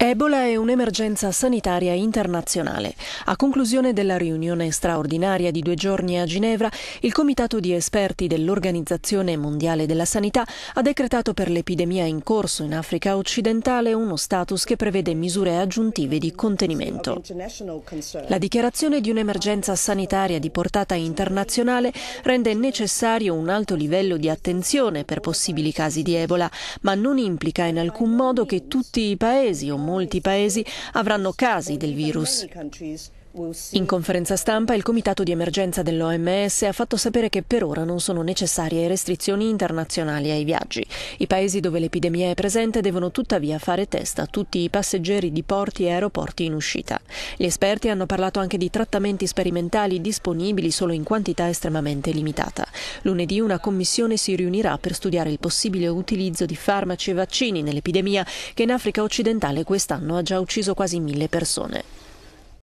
Ebola è un'emergenza sanitaria internazionale. A conclusione della riunione straordinaria di due giorni a Ginevra, il Comitato di esperti dell'Organizzazione Mondiale della Sanità ha decretato per l'epidemia in corso in Africa occidentale uno status che prevede misure aggiuntive di contenimento. La dichiarazione di un'emergenza sanitaria di portata internazionale rende necessario un alto livello di attenzione per possibili casi di Ebola, ma non implica in alcun modo che tutti i paesi o molti paesi avranno casi del virus. In conferenza stampa il comitato di emergenza dell'OMS ha fatto sapere che per ora non sono necessarie restrizioni internazionali ai viaggi. I paesi dove l'epidemia è presente devono tuttavia fare test a tutti i passeggeri di porti e aeroporti in uscita. Gli esperti hanno parlato anche di trattamenti sperimentali disponibili solo in quantità estremamente limitata. Lunedì una commissione si riunirà per studiare il possibile utilizzo di farmaci e vaccini nell'epidemia che in Africa occidentale quest'anno ha già ucciso quasi mille persone.